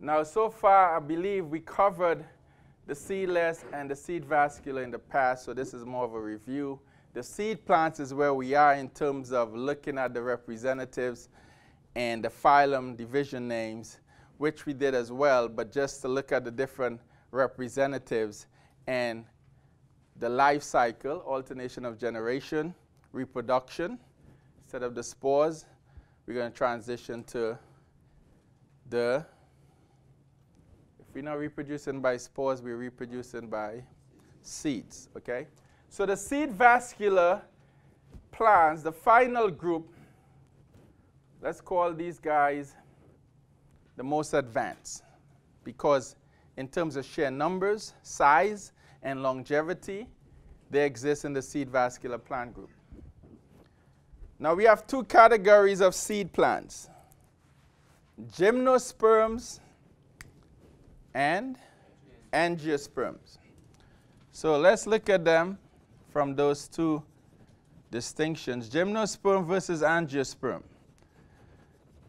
Now, so far, I believe we covered the seedless and the seed vascular in the past, so this is more of a review. The seed plants is where we are in terms of looking at the representatives and the phylum division names, which we did as well, but just to look at the different representatives and the life cycle, alternation of generation, reproduction, instead of the spores, we're going to transition to the, we're not reproducing by spores, we're reproducing by seeds, okay? So the seed vascular plants, the final group, let's call these guys the most advanced because in terms of sheer numbers, size, and longevity, they exist in the seed vascular plant group. Now we have two categories of seed plants. Gymnosperms and angiosperms. So let's look at them from those two distinctions. Gymnosperm versus angiosperm.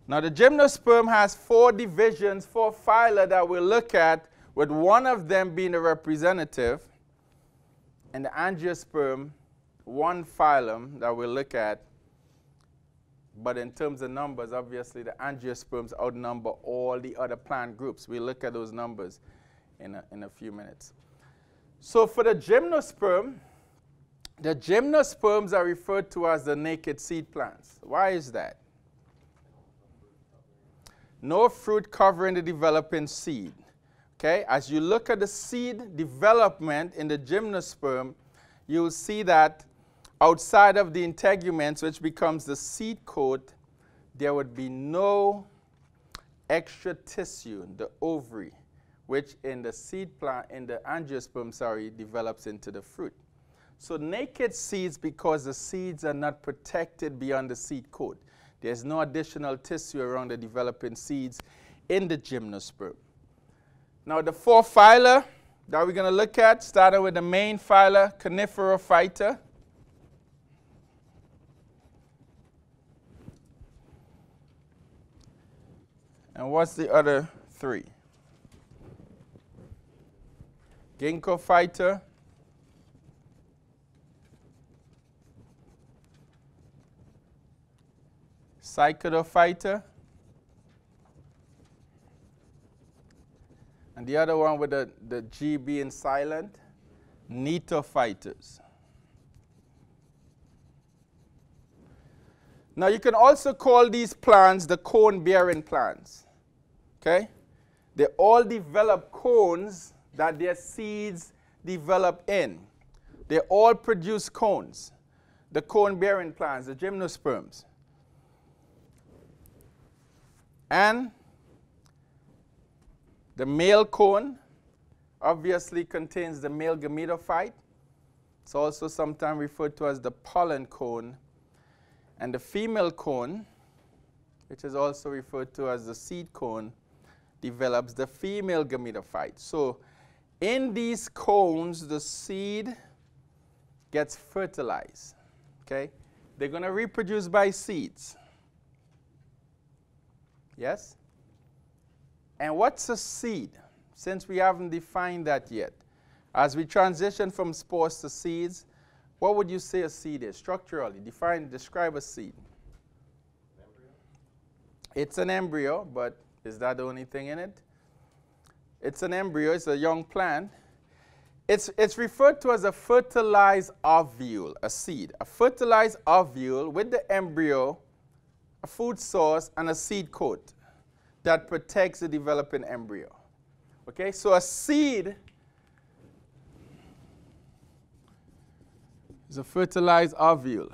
Now the gymnosperm has four divisions, four phyla that we'll look at, with one of them being a representative, and the angiosperm, one phylum that we'll look at, but in terms of numbers, obviously the angiosperms outnumber all the other plant groups. We'll look at those numbers in a, in a few minutes. So for the gymnosperm, the gymnosperms are referred to as the naked seed plants. Why is that? No fruit covering the developing seed. Okay, as you look at the seed development in the gymnosperm, you'll see that outside of the integuments, which becomes the seed coat, there would be no extra tissue, the ovary, which in the seed plant, in the angiosperm, sorry, develops into the fruit. So naked seeds, because the seeds are not protected beyond the seed coat. There's no additional tissue around the developing seeds in the gymnosperm. Now the four phyla that we're going to look at, starting with the main phyla, Coniferophyta. And what's the other three? Ginkgophyta. Cycadophyta. And the other one with the, the G being silent, Gnetophytes. Now you can also call these plants the cone-bearing plants. Okay? They all develop cones that their seeds develop in. They all produce cones. The cone-bearing plants, the gymnosperms. And the male cone obviously contains the male gametophyte. It's also sometimes referred to as the pollen cone. And the female cone, which is also referred to as the seed cone, develops the female gametophyte. So in these cones, the seed gets fertilized. Okay? They're going to reproduce by seeds. Yes? And what's a seed? Since we haven't defined that yet. As we transition from spores to seeds, what would you say a seed is structurally? Define, describe a seed. Embryo. It's an embryo, but is that the only thing in it? It's an embryo, it's a young plant. It's, it's referred to as a fertilized ovule, a seed. A fertilized ovule with the embryo, a food source, and a seed coat that protects the developing embryo. Okay, so a seed is a fertilized ovule.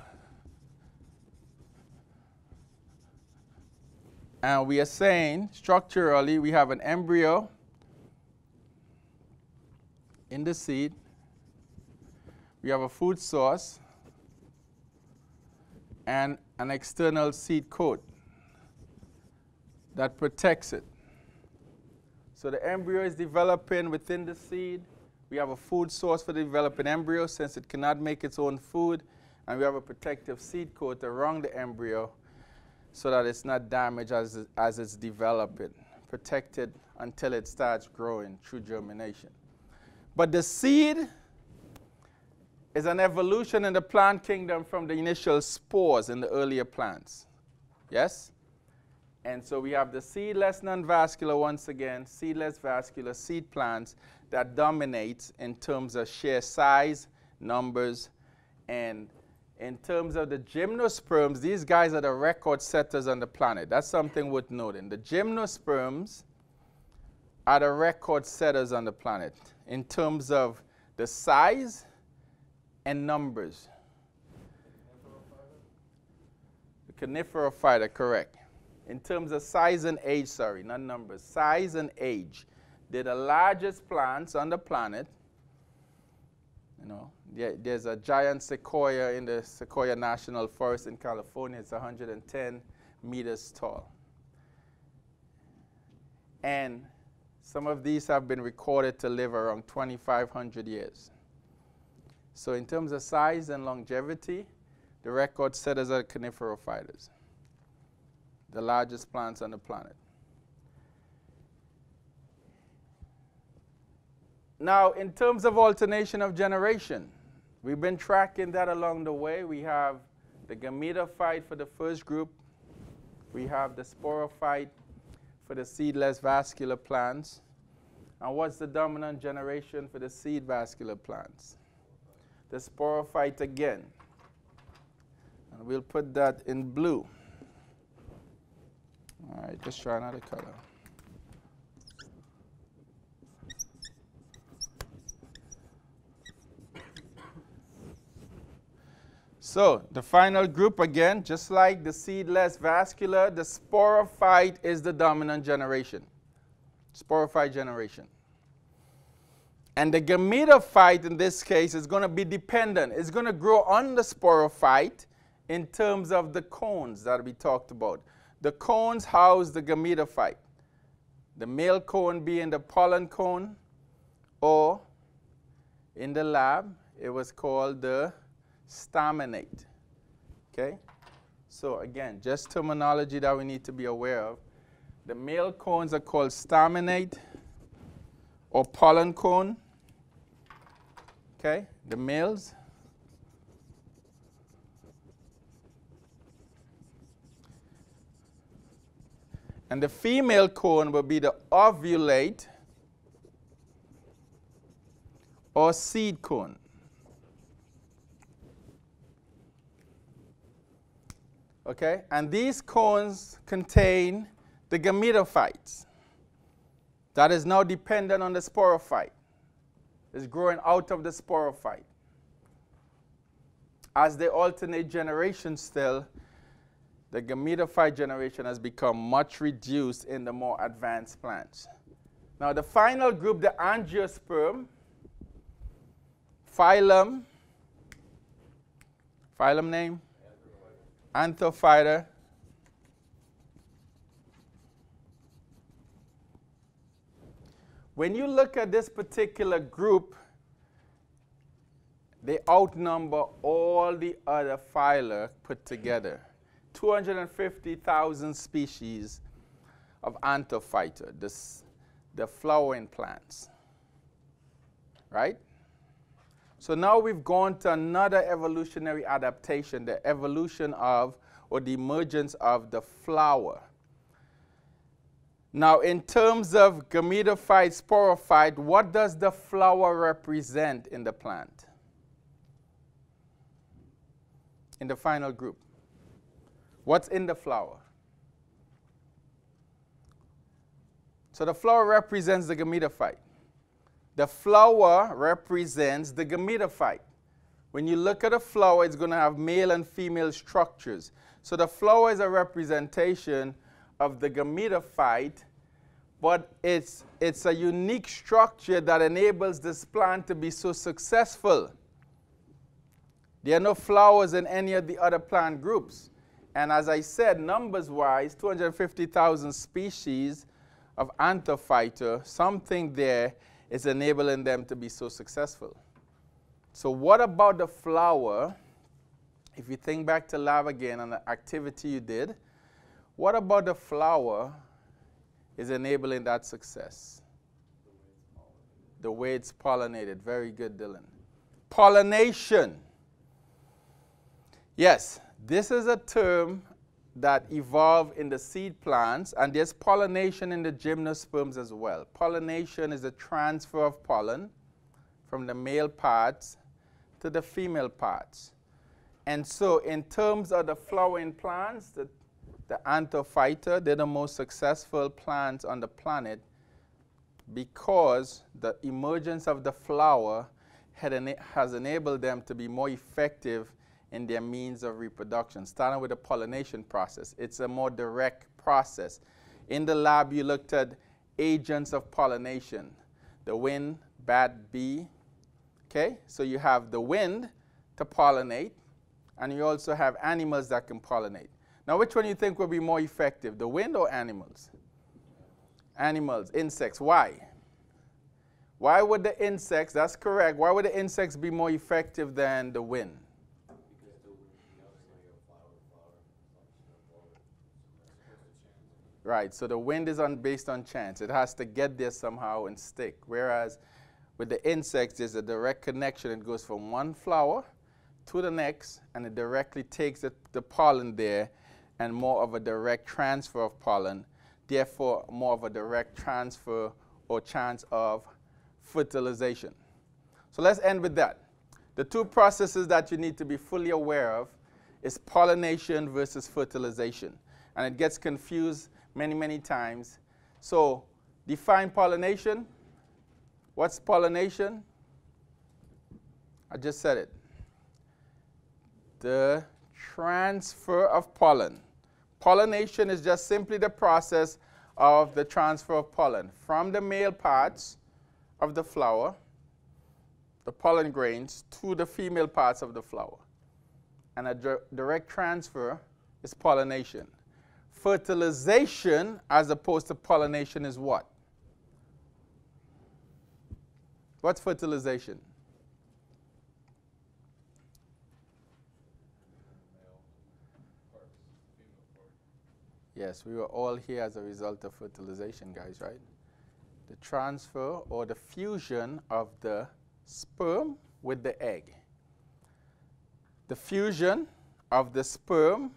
And we are saying structurally we have an embryo in the seed. We have a food source and an external seed coat that protects it. So the embryo is developing within the seed. We have a food source for the developing embryo since it cannot make its own food. And we have a protective seed coat around the embryo so that it's not damaged as, as it's developing. protected until it starts growing through germination. But the seed is an evolution in the plant kingdom from the initial spores in the earlier plants. Yes? And so we have the seedless non-vascular once again, seedless vascular seed plants that dominates in terms of sheer size, numbers, and in terms of the gymnosperms, these guys are the record setters on the planet. That's something worth noting. The gymnosperms are the record setters on the planet in terms of the size and numbers. The coniferophyta, correct. In terms of size and age, sorry, not numbers, size and age. They're the largest plants on the planet. You know, there's a giant sequoia in the Sequoia National Forest in California. It's 110 meters tall. And some of these have been recorded to live around 2,500 years. So in terms of size and longevity, the record setters are coniferophytes, the largest plants on the planet. Now, in terms of alternation of generation, we've been tracking that along the way. We have the gametophyte for the first group. We have the sporophyte for the seedless vascular plants. And what's the dominant generation for the seed vascular plants? The sporophyte again. And we'll put that in blue. All right, let's try another color. So the final group again, just like the seedless vascular, the sporophyte is the dominant generation. Sporophyte generation. And the gametophyte in this case is going to be dependent. It's going to grow on the sporophyte in terms of the cones that we talked about. The cones house the gametophyte. The male cone being the pollen cone, or in the lab, it was called the staminate. Okay? So again, just terminology that we need to be aware of. The male cones are called staminate or pollen cone. Okay? The males. And the female cone will be the ovulate or seed cone. Okay? And these cones contain the gametophytes that is now dependent on the sporophyte. It's growing out of the sporophyte. As they alternate generations still, the gametophyte generation has become much reduced in the more advanced plants. Now the final group, the angiosperm, phylum, phylum name? Anthophyta. When you look at this particular group, they outnumber all the other phyla put together. 250,000 species of Anthophyta, this, the flowering plants. Right? So now we've gone to another evolutionary adaptation, the evolution of or the emergence of the flower. Now, in terms of gametophyte, sporophyte, what does the flower represent in the plant? In the final group. What's in the flower? So the flower represents the gametophyte. The flower represents the gametophyte. When you look at a flower, it's going to have male and female structures. So the flower is a representation of the gametophyte, but it's, it's a unique structure that enables this plant to be so successful. There are no flowers in any of the other plant groups. And as I said, numbers-wise, 250,000 species of Anthophyta, something there is enabling them to be so successful. So what about the flower? If you think back to lab again and the activity you did, what about the flower is enabling that success? The way it's pollinated. Very good, Dylan. Pollination. Yes, this is a term that evolve in the seed plants, and there's pollination in the gymnosperms as well. Pollination is the transfer of pollen from the male parts to the female parts. And so in terms of the flowering plants, the, the Anthophyta, they're the most successful plants on the planet because the emergence of the flower has enabled them to be more effective in their means of reproduction, starting with the pollination process. It's a more direct process. In the lab, you looked at agents of pollination, the wind, bat, bee. Okay, so you have the wind to pollinate, and you also have animals that can pollinate. Now, which one do you think will be more effective, the wind or animals? Animals, insects. Why? Why would the insects, that's correct, why would the insects be more effective than the wind? Right, so the wind is on, based on chance. It has to get there somehow and stick. Whereas with the insects, there's a direct connection. It goes from one flower to the next, and it directly takes the, the pollen there, and more of a direct transfer of pollen. Therefore, more of a direct transfer or chance of fertilization. So let's end with that. The two processes that you need to be fully aware of is pollination versus fertilization. And it gets confused many, many times. So define pollination. What's pollination? I just said it. The transfer of pollen. Pollination is just simply the process of the transfer of pollen from the male parts of the flower, the pollen grains, to the female parts of the flower. And a direct transfer is pollination fertilization as opposed to pollination is what? What's fertilization? Yes, we were all here as a result of fertilization, guys, right? The transfer or the fusion of the sperm with the egg. The fusion of the sperm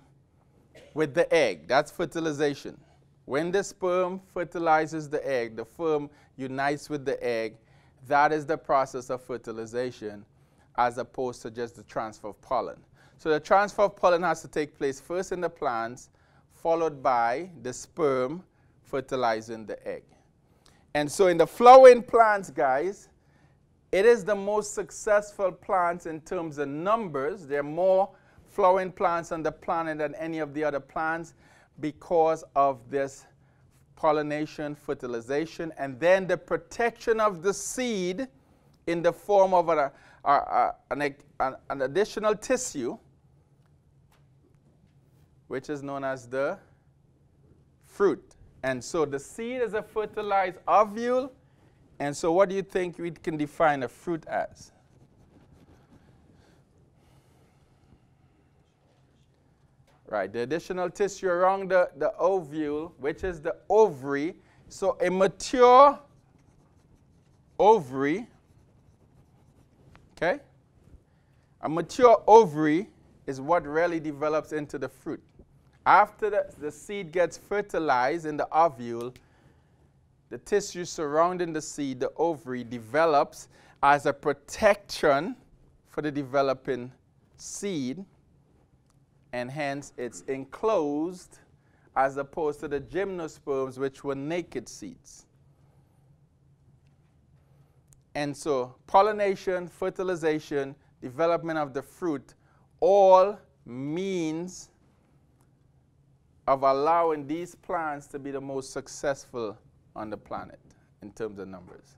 with the egg. That's fertilization. When the sperm fertilizes the egg, the sperm unites with the egg. That is the process of fertilization as opposed to just the transfer of pollen. So the transfer of pollen has to take place first in the plants, followed by the sperm fertilizing the egg. And so in the flowering plants, guys, it is the most successful plants in terms of numbers. They're more flowering plants on the planet than any of the other plants because of this pollination, fertilization, and then the protection of the seed in the form of a, a, a, an, an additional tissue, which is known as the fruit. And so the seed is a fertilized ovule. And so what do you think we can define a fruit as? Right, the additional tissue around the, the ovule, which is the ovary. So a mature ovary, okay? A mature ovary is what really develops into the fruit. After the, the seed gets fertilized in the ovule, the tissue surrounding the seed, the ovary, develops as a protection for the developing seed and hence it's enclosed as opposed to the gymnosperms, which were naked seeds. And so pollination, fertilization, development of the fruit, all means of allowing these plants to be the most successful on the planet in terms of numbers.